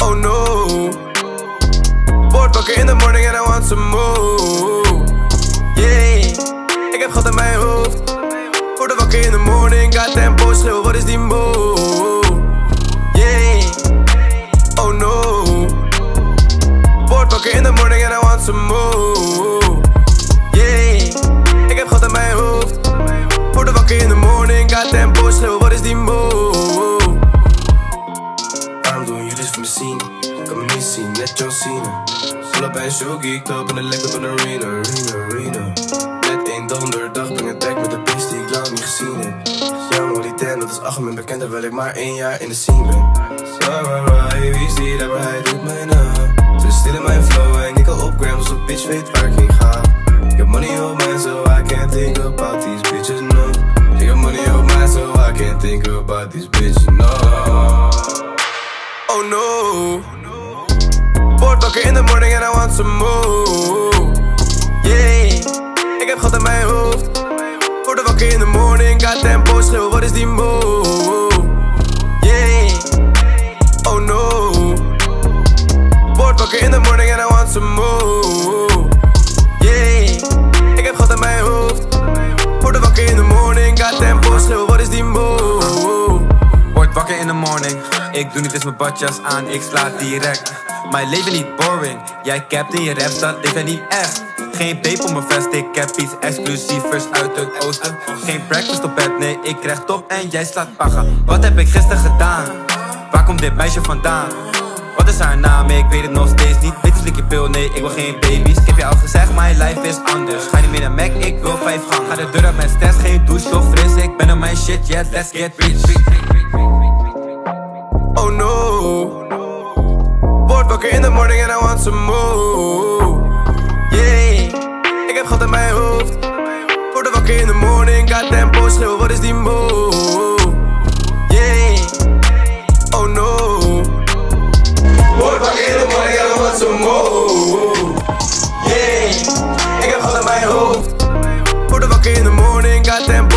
Oh no. Word wakker in the morning and I want some more. Yeah. Ik heb gat in mijn hoofd. Word wakker in the morning, got tempo, schreeuw, wat is die move? Yeah. Oh no. Word wakker in the morning and I want some more. Zien? Kan me niet zien, net John Cena een show, geeked up in de lekker van de arena, arena, arena. Met één donderdag ben ik tag met de beest die ik lang niet gezien heb. Ja, Molly 10, dat is algemeen bekend terwijl ik maar één jaar in de scene ben. Wah, wah, hey, wie is die rapper, hij doet mij na. Ze stillen mijn flow en ik al op gram, dus een bitch weet waar ik heen ga. Ik heb money op mij, so I can't think about these bitches, no. Ik heb money op mij, so I can't think about these bitches, no wakker in the morning and I want some more. Yeah. Ik heb gat in mijn hoofd. Word wakker in the morning, got tempo, schreeuw, wat is die move? Yeah. Oh no. Word wakker in the morning and I want some more. Yeah. Ik heb gat in mijn hoofd. Word wakker in the morning, got tempo, schreeuw, wat is die move? Word wakker in de morning. Ik doe niet eens mijn badjas aan, ik sla direct. Mijn leven niet boring. Jij capt in je raps, dat leven niet echt. Geen peep op mijn vest, ik heb iets exclusievers uit het oosten. Geen breakfast op bed, nee, ik krijg top en jij slaat paga. Wat heb ik gisteren gedaan? Waar komt dit meisje vandaan? Wat is haar naam? Ik weet het nog steeds niet. Dit is likje pil, nee, ik wil geen baby's. Ik heb je al gezegd, my life is anders. Ga niet meer naar Mac, ik wil vijf gang. Ga de deur uit mijn stats, geen douche of fris. Ik ben op mijn shit, yeah, let's get rich. I want some more. Yeah, ik heb God in mijn hoofd. Word de wakker in de morning, gaat tempo slow, wat is die move? Yeah, oh no. Word wakker in de morning, I want some more. Yeah, ik heb God in mijn hoofd. Word de wakker in de morning, gaat tempo